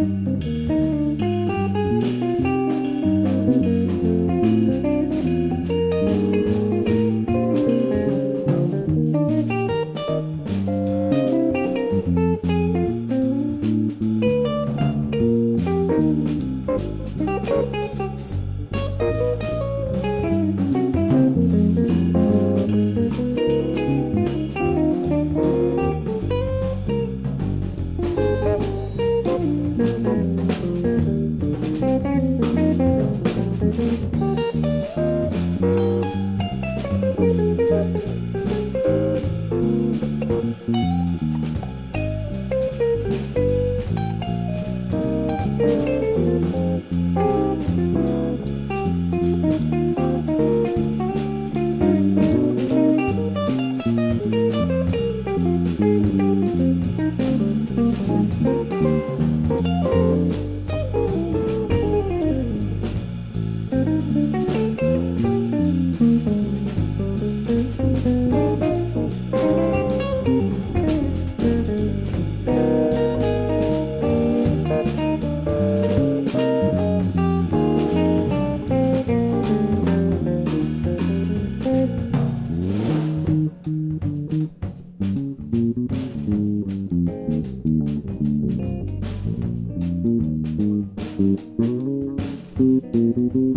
Música